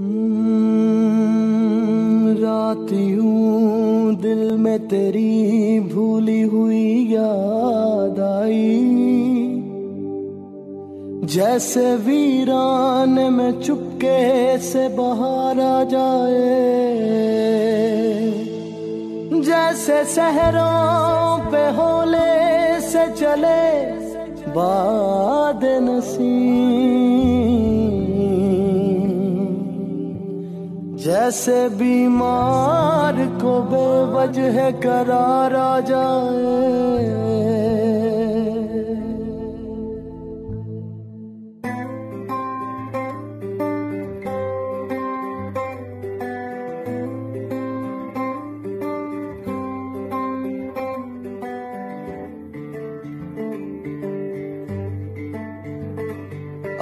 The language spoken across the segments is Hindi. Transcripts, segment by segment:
हम्म, रात यूँ दिल में तेरी भूली हुई याद आई। जैसे वीरान में चुपके से बाहर आ जाए। जैसे शहरों पे होले से चले बाद नसीम जैसे बीमार को बेवजह करार जाए।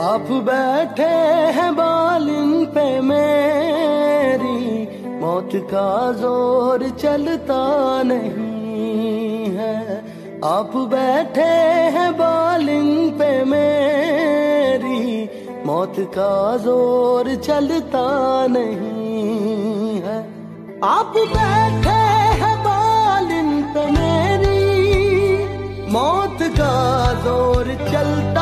आप बैठे हैं बालिन पे मेरी, मौत का ज़ोर चलता नहीं है। आप बैठे हैं बालिन पे मेरी, मौत का ज़ोर चलता नहीं है। आप बैठे हैं बालिन पे मेरी, मौत का ज़ोर चलता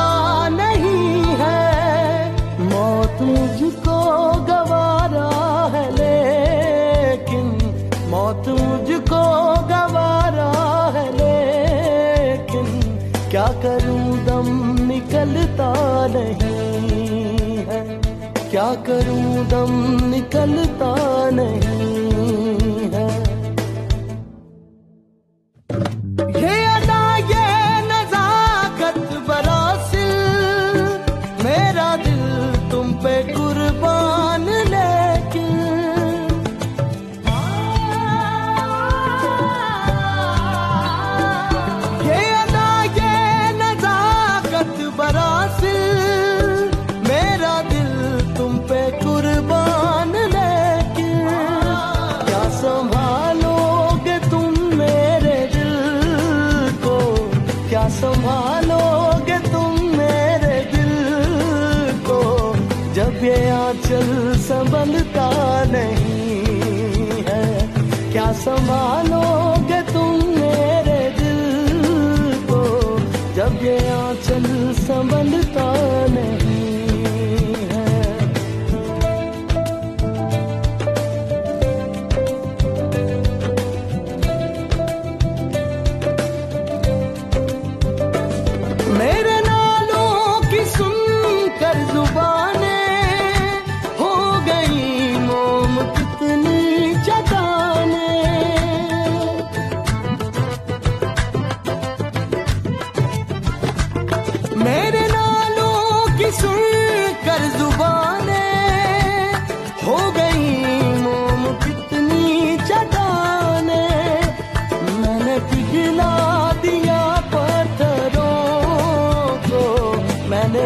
निकलता नहीं है। क्या करूँ दम निकलता नहीं ये संभलता नहीं है। क्या संभालोगे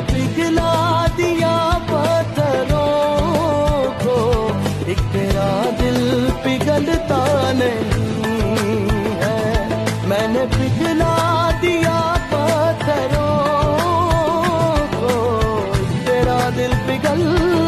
पिघला दिया पत्थरों को। एक तेरा दिल पिघलता नहीं है। मैंने पिघला दिया पत्थरों को। तेरा दिल पिघलता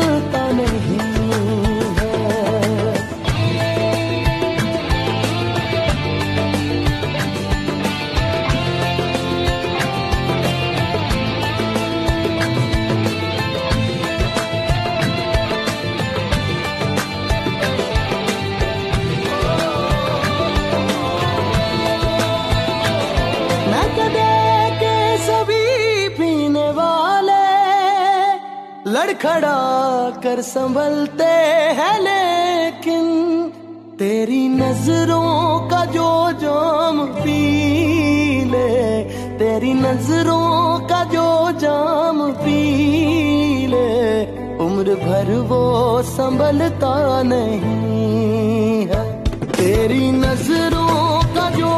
लड़खड़ा कर संभलते हैं, लेकिन तेरी नज़रों का जो जाम पी ले, तेरी नज़रों का जो जाम पी ले, उम्र भर वो संभलता नहीं है। तेरी नज़रों का जो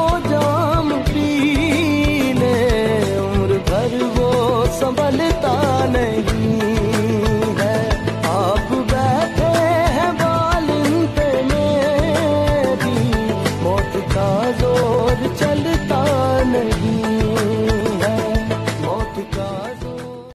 चलता नहीं।